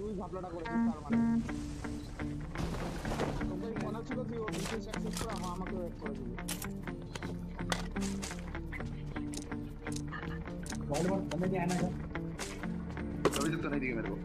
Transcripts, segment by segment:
তুই ঘাপলাটা করেছিস তার মানে তোকে মনে ছিল তুই ও বিশেষ অ্যাক্সেস করে আমা- আমাকে ওয়েট করে দিবি बॉल बॉल बंदे नहीं आना है अभी तक तो नहीं दिखे मेरे को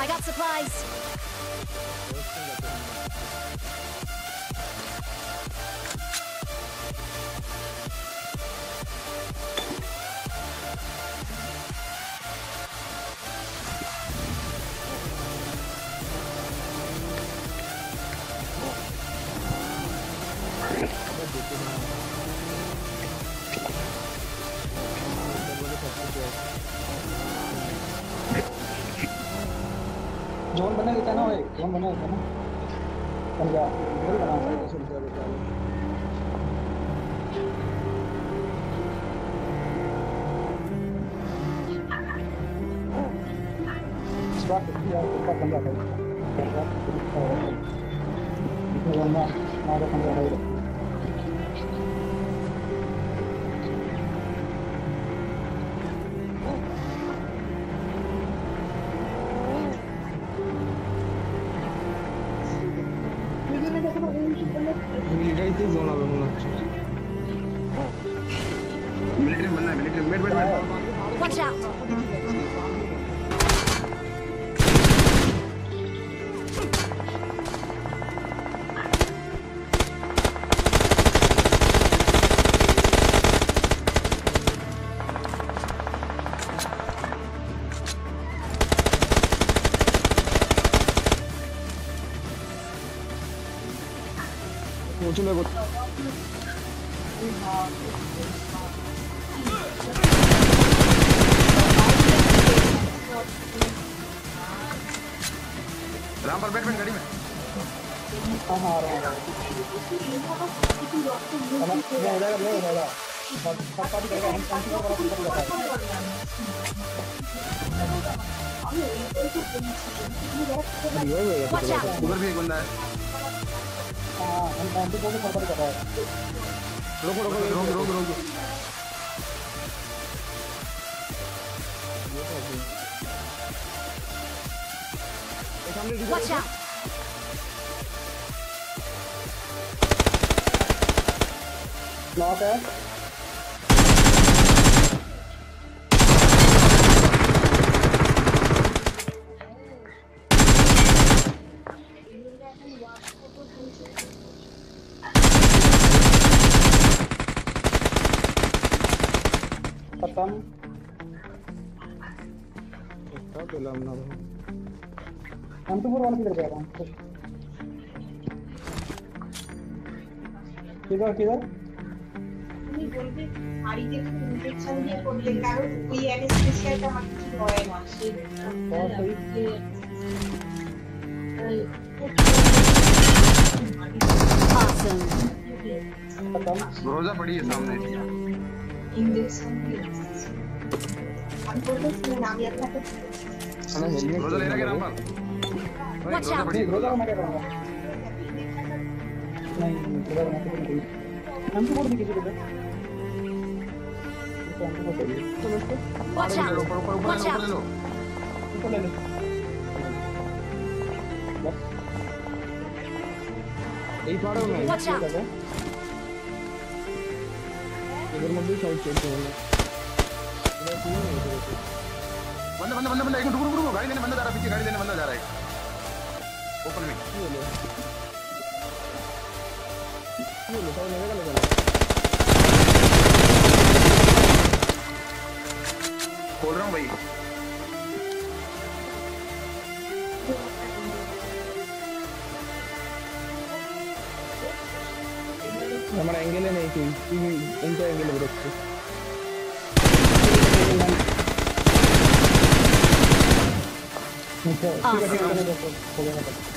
I got supplies. बना देता ना भाई जोन बना देता ना बन गया इधर बना सुनते बेटा इस बार तो यार उसका पंजा है इसमें बंदा हमारा पंजा है Ih, 了 को बड़ा कर रहा है Watch out. उधर भी एक बंदा है हाँ सी को बड़ा कर रहा है रुको रोको रोक रोक रोक Watch out. लॉक है अंतपुर वाला किधर गया था किधर किधर করবে বাড়িতে ইনজেকশন দিয়ে করলে কারণ ওই অ্যানেস্থেসিয়াটা আমার কিছু হয় না बहुत सही Awesome. खत्म रोजा Watch out. Watch out. Watch out. Watch out. इधर मत भी साइड चेंज करना बंदा बंदा बंदा बंदा एक रुको रुको रुको गाड़ी देने बंदा जा रहा है पीछे गाड़ी देने बंदा जा रहा है को मैं क्या करूंगा नहीं रोजा को मैं तो नहीं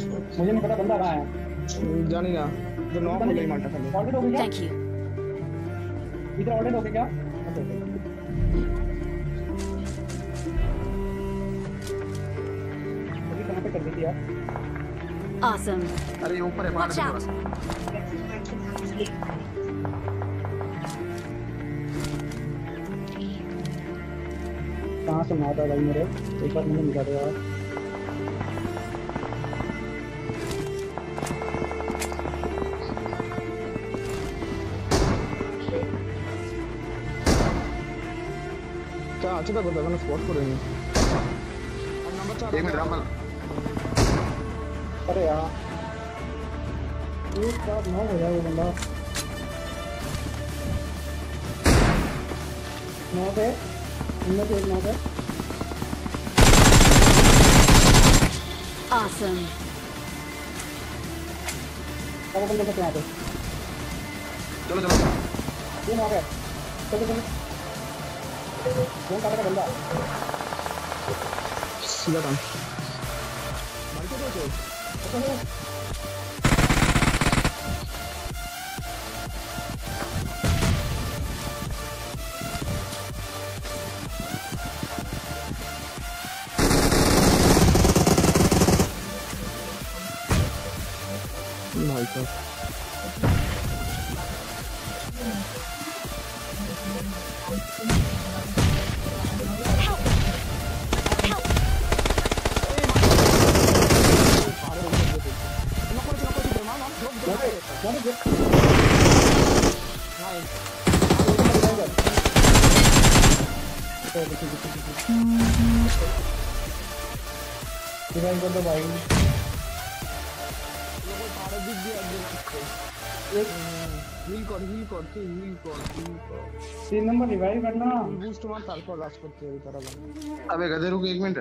मुझे नहीं पता बंदा कहाँ है जानी ना जो नॉक हो गई मारता खाली ऑर्डर हो गया Thank you. इधर ऑर्डर हो गया क्या। अभी कहाँ पे कर दी थी यार Awesome. अरे ऊपर है Watch out. कहाँ से मारता भाई मेरे एक बार मुझे निकाल यार क्या अच्छा था बता मैंने स्पॉट करेंगे नंबर एक मिनट रामपाल अरे यार एक बार नौ हो जाएगा बंदा नौ पे इनमें से एक नौ पे Awesome. अब अपन देखते हैं यहाँ चलो चलो ये नौ पे चलो चलो कौन काटा का बंदा रिवाइव कर दो भाई। हील कर कर कर कर तीन नंबर रिवाइव करना। बूस्ट मार पर लास्ट करते इधर अब अबे गधे रुक एक मिनट।